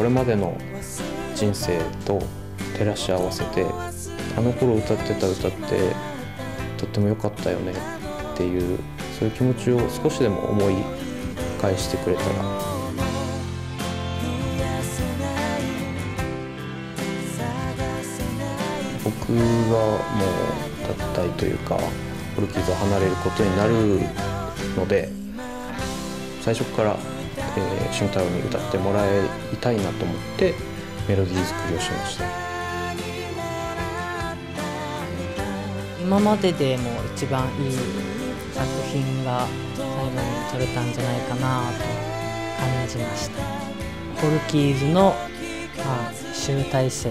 これまでの人生と照らし合わせてあの頃歌ってた歌ってとっても良かったよねっていうそういう気持ちを少しでも思い返してくれたら。僕はもう脱退というかフルキーズを離れることになるので最初から、えー、俊太郎に歌ってもらいたいなと思ってメロディー作りをしました。今まででも一番いい作品が最後に撮れたんじゃないかなと感じました。フォルキーズの、まあ、集大成。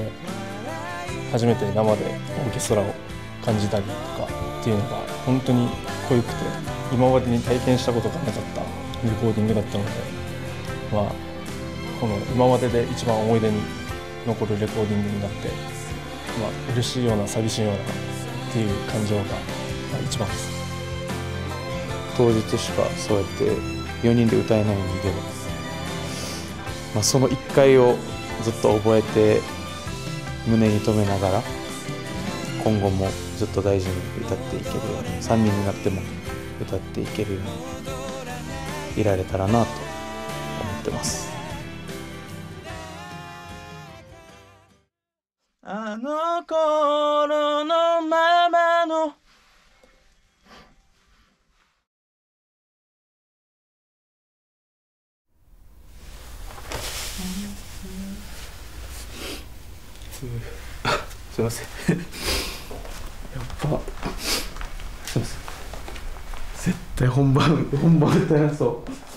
初めて生でオーケストラを感じたりとかっていうのが本当に濃ゆくて今までに体験したことがなかったレコーディングだったので、まあ、この今までで一番思い出に残るレコーディングになって、まあ嬉しいような寂しいようなっていう感情が一番です。当日しかそうやって4人で歌えないので、まあ、その1回をずっと覚えて胸に留めながら今後もずっと大事に歌っていけるように3人になっても歌っていけるようにいられたらなとってます。あの頃のままの。すいません。やっぱ。すいません。絶対本番本番歌えなそう。